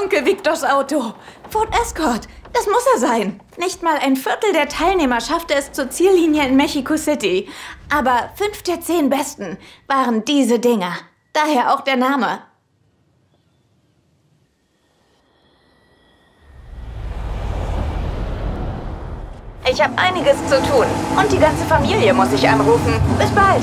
Onkel Victors Auto. Ford Escort. Das muss er sein. Nicht mal ein Viertel der Teilnehmer schaffte es zur Ziellinie in Mexico City. Aber fünf der zehn Besten waren diese Dinger. Daher auch der Name. Ich habe einiges zu tun. Und die ganze Familie muss ich anrufen. Bis bald.